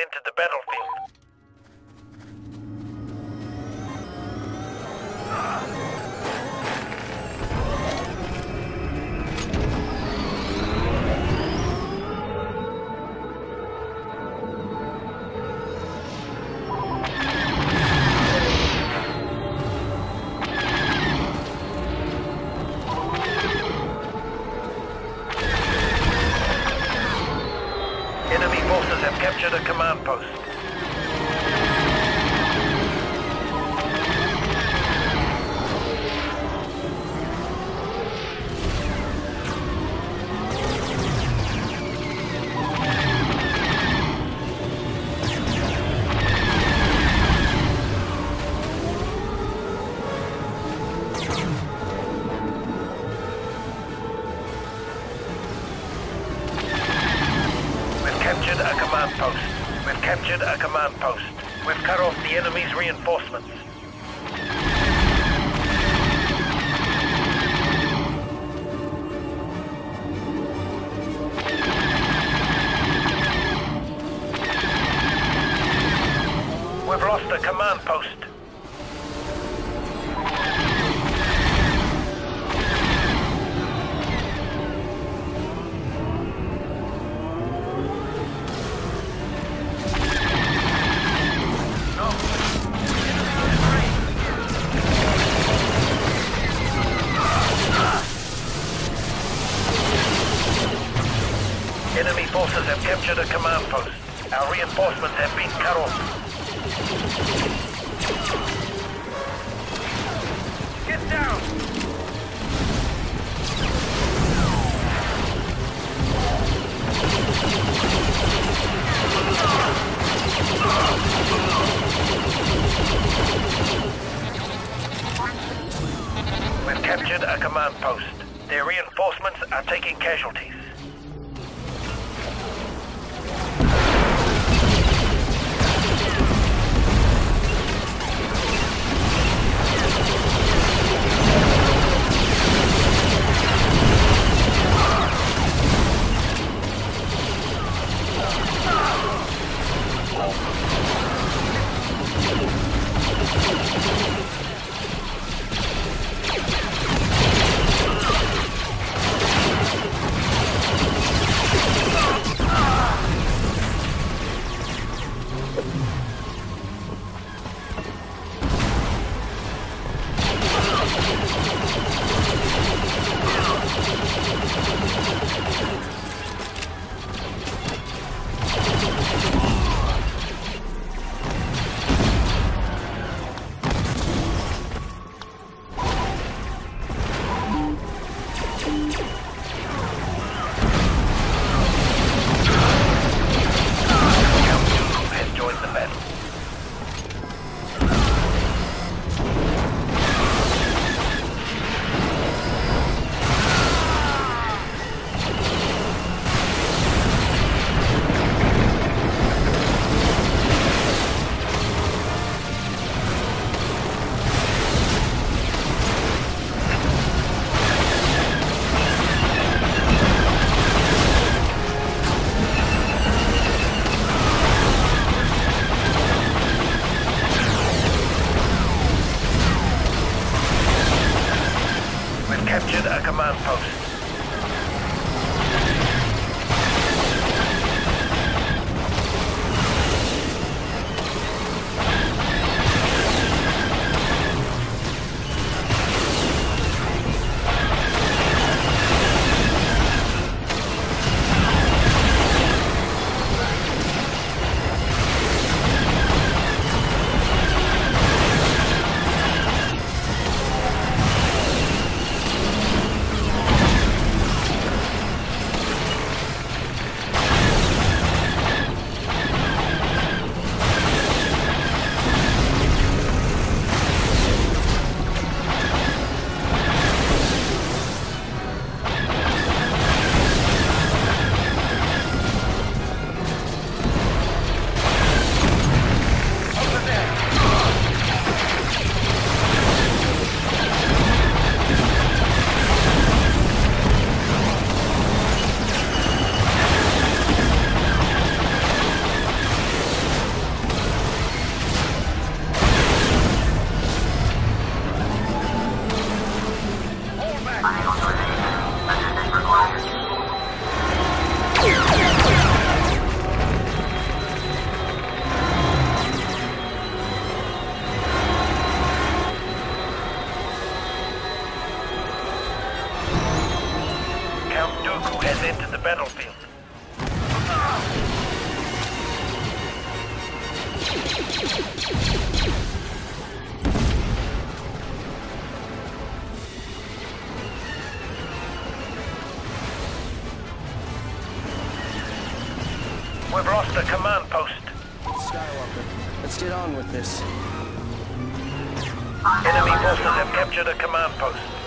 entered the battlefield. Captured a command post. We've captured a command post. We've cut off the enemy's reinforcements. We've lost a command post. Have captured a command post. Our reinforcements have been cut off. Get down! command post. This. Enemy forces have captured a command post.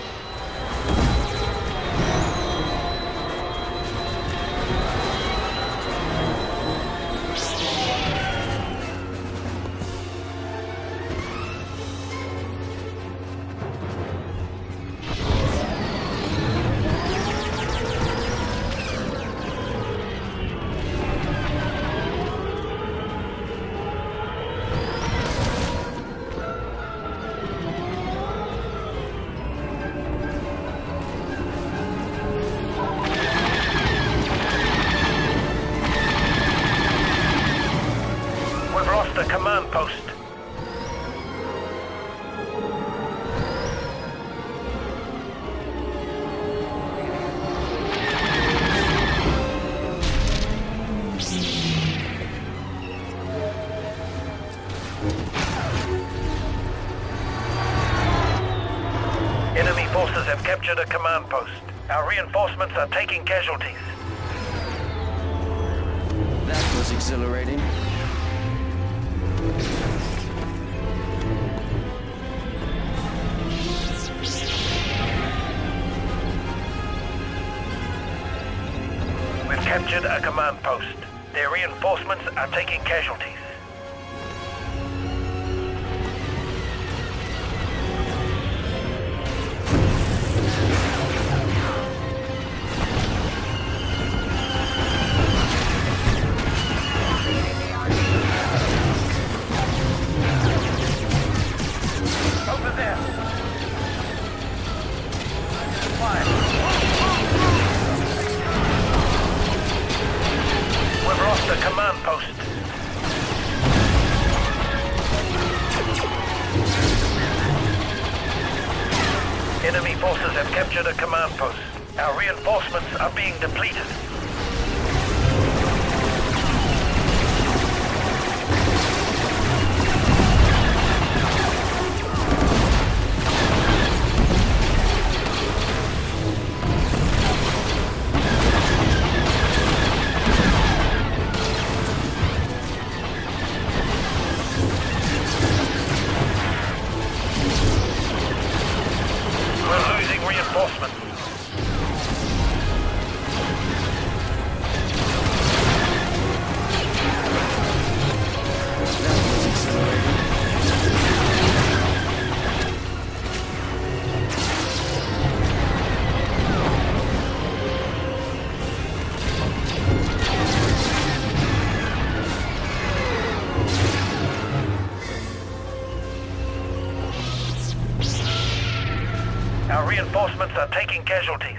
Forces have captured a command post. Our reinforcements are taking casualties. That was exhilarating. We've captured a command post. Their reinforcements are taking casualties. Enemy forces have captured a command post. Our reinforcements are being depleted. Our reinforcements are taking casualties.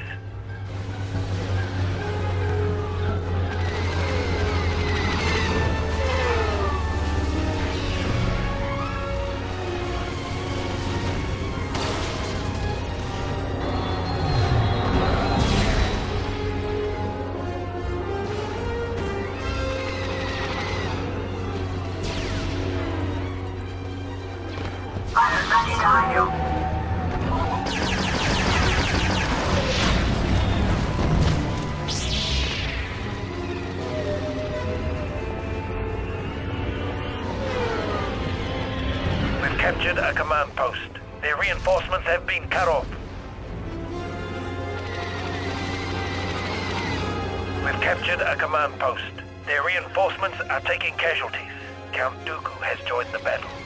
Captured a command post. Their reinforcements have been cut off. We've captured a command post. Their reinforcements are taking casualties. Count Dooku has joined the battle.